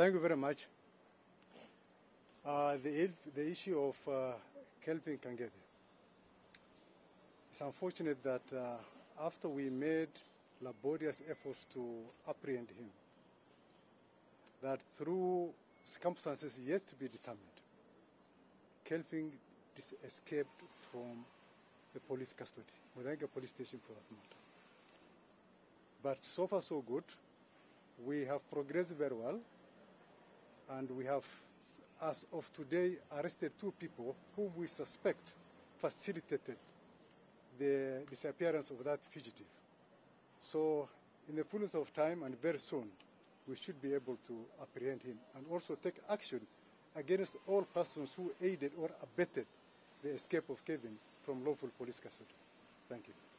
Thank you very much. Uh, the, the issue of uh, Kelvin Kang'ethe. It's unfortunate that uh, after we made laborious efforts to apprehend him, that through circumstances yet to be determined, Kelvin escaped from the police custody, Muthaiga police station for that matter. But so far so good. We have progressed very well, and we have, as of today, arrested two people whom we suspect facilitated the disappearance of that fugitive. So, in the fullness of time and very soon, we should be able to apprehend him and also take action against all persons who aided or abetted the escape of Kevin from lawful police custody. Thank you.